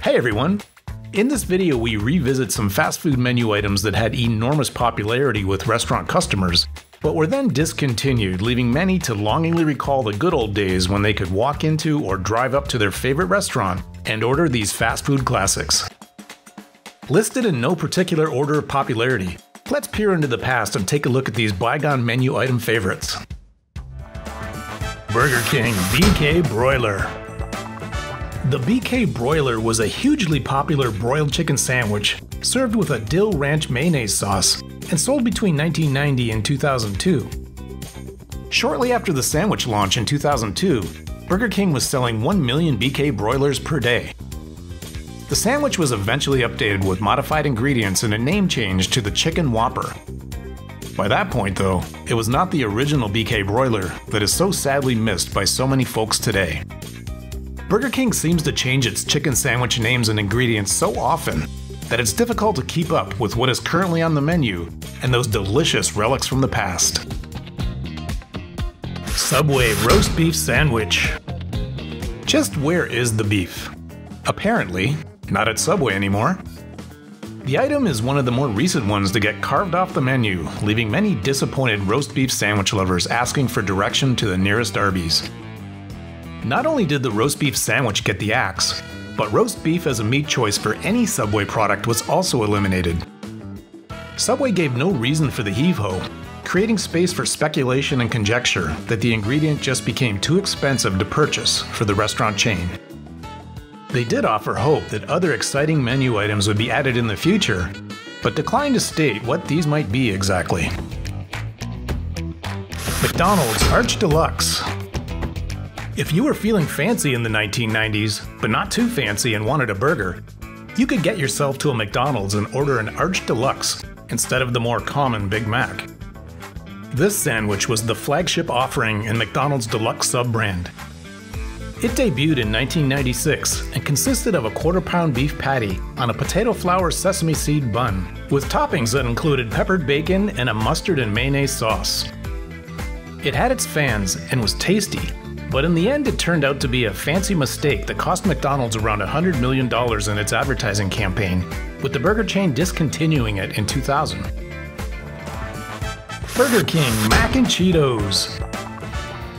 Hey everyone! In this video, we revisit some fast food menu items that had enormous popularity with restaurant customers, but were then discontinued, leaving many to longingly recall the good old days when they could walk into or drive up to their favorite restaurant and order these fast food classics. Listed in no particular order of popularity, let's peer into the past and take a look at these bygone menu item favorites. Burger King BK Broiler the BK Broiler was a hugely popular broiled chicken sandwich served with a dill ranch mayonnaise sauce and sold between 1990 and 2002. Shortly after the sandwich launch in 2002, Burger King was selling 1 million BK broilers per day. The sandwich was eventually updated with modified ingredients and a name change to the Chicken Whopper. By that point, though, it was not the original BK broiler that is so sadly missed by so many folks today. Burger King seems to change its chicken sandwich names and ingredients so often that it's difficult to keep up with what is currently on the menu and those delicious relics from the past. Subway Roast Beef Sandwich. Just where is the beef? Apparently, not at Subway anymore. The item is one of the more recent ones to get carved off the menu, leaving many disappointed roast beef sandwich lovers asking for direction to the nearest Arby's. Not only did the roast beef sandwich get the axe, but roast beef as a meat choice for any Subway product was also eliminated. Subway gave no reason for the heave ho, creating space for speculation and conjecture that the ingredient just became too expensive to purchase for the restaurant chain. They did offer hope that other exciting menu items would be added in the future, but declined to state what these might be exactly. McDonald's Arch Deluxe if you were feeling fancy in the 1990s, but not too fancy and wanted a burger, you could get yourself to a McDonald's and order an Arch Deluxe instead of the more common Big Mac. This sandwich was the flagship offering in McDonald's Deluxe sub brand. It debuted in 1996 and consisted of a quarter pound beef patty on a potato flour sesame seed bun, with toppings that included peppered bacon and a mustard and mayonnaise sauce. It had its fans and was tasty, but in the end, it turned out to be a fancy mistake that cost McDonald's around $100 million in its advertising campaign, with the burger chain discontinuing it in 2000. Burger King Mac and Cheetos.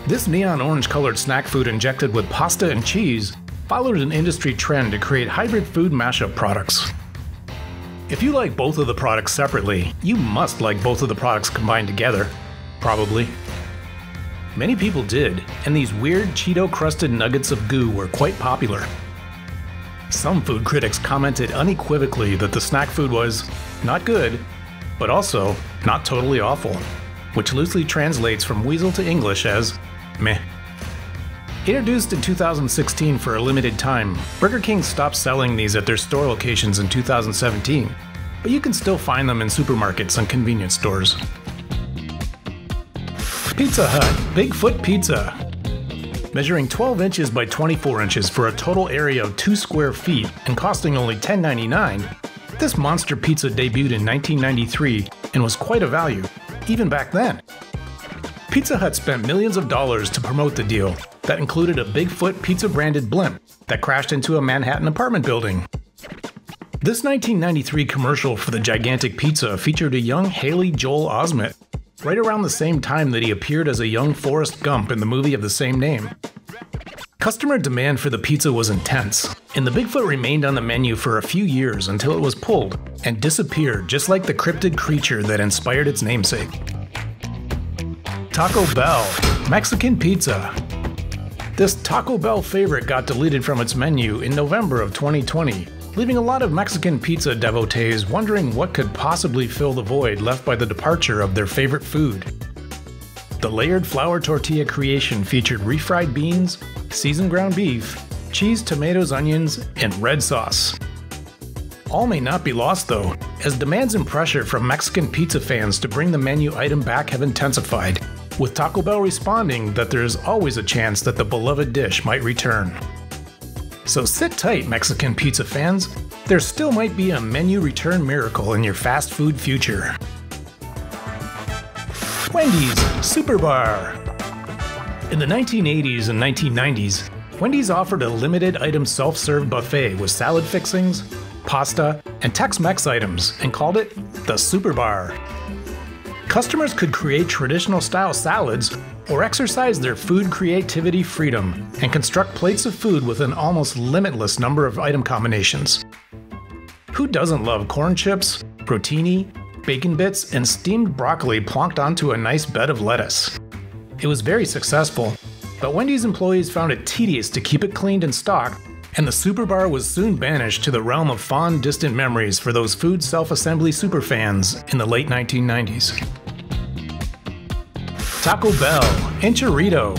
This neon orange colored snack food injected with pasta and cheese followed an industry trend to create hybrid food mashup products. If you like both of the products separately, you must like both of the products combined together. Probably. Many people did, and these weird Cheeto crusted nuggets of goo were quite popular. Some food critics commented unequivocally that the snack food was not good, but also not totally awful, which loosely translates from weasel to English as meh. Introduced in 2016 for a limited time, Burger King stopped selling these at their store locations in 2017, but you can still find them in supermarkets and convenience stores. Pizza Hut Bigfoot Pizza. Measuring 12 inches by 24 inches for a total area of 2 square feet and costing only $10.99, this monster pizza debuted in 1993 and was quite a value, even back then. Pizza Hut spent millions of dollars to promote the deal that included a Bigfoot pizza branded blimp that crashed into a Manhattan apartment building. This 1993 commercial for the gigantic pizza featured a young Haley Joel Osment right around the same time that he appeared as a young Forrest Gump in the movie of the same name. Customer demand for the pizza was intense, and the Bigfoot remained on the menu for a few years until it was pulled and disappeared just like the cryptid creature that inspired its namesake. Taco Bell Mexican Pizza. This Taco Bell favorite got deleted from its menu in November of 2020 leaving a lot of Mexican pizza devotees wondering what could possibly fill the void left by the departure of their favorite food. The layered flour tortilla creation featured refried beans, seasoned ground beef, cheese, tomatoes, onions, and red sauce. All may not be lost though, as demands and pressure from Mexican pizza fans to bring the menu item back have intensified, with Taco Bell responding that there is always a chance that the beloved dish might return. So sit tight, Mexican pizza fans. There still might be a menu return miracle in your fast food future. Wendy's Super Bar. In the 1980s and 1990s, Wendy's offered a limited item self serve buffet with salad fixings, pasta, and Tex Mex items and called it the Super Bar. Customers could create traditional style salads or exercise their food creativity freedom and construct plates of food with an almost limitless number of item combinations. Who doesn't love corn chips, rotini, bacon bits, and steamed broccoli plonked onto a nice bed of lettuce? It was very successful, but Wendy's employees found it tedious to keep it cleaned and stocked, and the Super Bar was soon banished to the realm of fond, distant memories for those food self assembly superfans in the late 1990s. Taco Bell, Enchirito.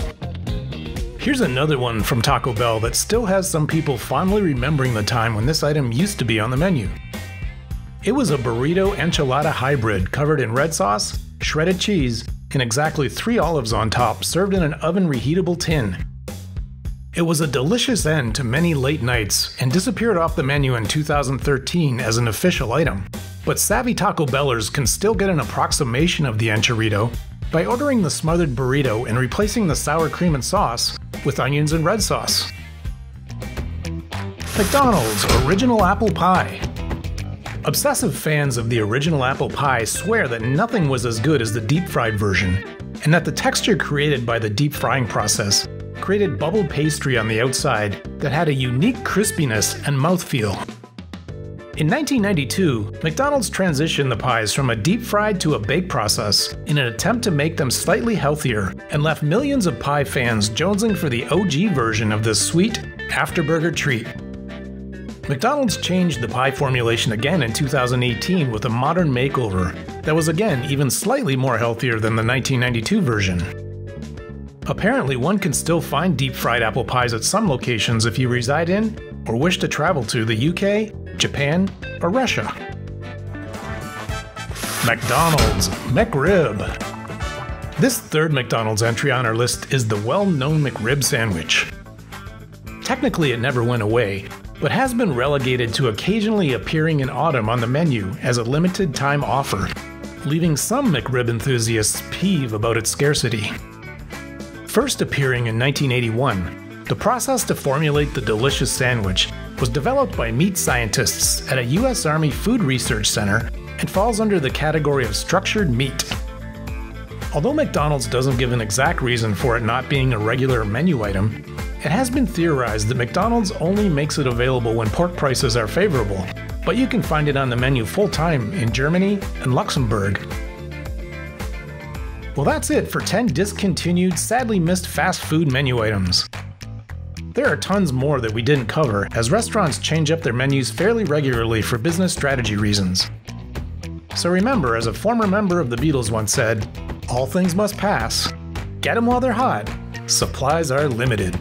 Here's another one from Taco Bell that still has some people fondly remembering the time when this item used to be on the menu. It was a burrito enchilada hybrid covered in red sauce, shredded cheese, and exactly three olives on top, served in an oven reheatable tin. It was a delicious end to many late nights and disappeared off the menu in 2013 as an official item. But savvy Taco Bellers can still get an approximation of the enchirito by ordering the smothered burrito and replacing the sour cream and sauce with onions and red sauce. McDonald's Original Apple Pie. Obsessive fans of the original apple pie swear that nothing was as good as the deep fried version, and that the texture created by the deep frying process created bubbled pastry on the outside that had a unique crispiness and mouthfeel. In 1992, McDonald's transitioned the pies from a deep fried to a bake process in an attempt to make them slightly healthier and left millions of pie fans jonesing for the OG version of this sweet, afterburger treat. McDonald's changed the pie formulation again in 2018 with a modern makeover that was again even slightly more healthier than the 1992 version. Apparently, one can still find deep fried apple pies at some locations if you reside in or wish to travel to the UK, Japan, or Russia. McDonald's McRib. This third McDonald's entry on our list is the well known McRib sandwich. Technically, it never went away, but has been relegated to occasionally appearing in autumn on the menu as a limited time offer, leaving some McRib enthusiasts peeve about its scarcity. First appearing in 1981, the process to formulate the delicious sandwich was developed by meat scientists at a U.S. Army Food Research Center and falls under the category of structured meat. Although McDonald's doesn't give an exact reason for it not being a regular menu item, it has been theorized that McDonald's only makes it available when pork prices are favorable, but you can find it on the menu full time in Germany and Luxembourg. Well, that's it for 10 discontinued, sadly missed fast food menu items. There are tons more that we didn't cover, as restaurants change up their menus fairly regularly for business strategy reasons. So remember, as a former member of the Beatles once said, all things must pass. Get them while they're hot. Supplies are limited.